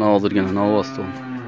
на Лазаргина, to'g'ri.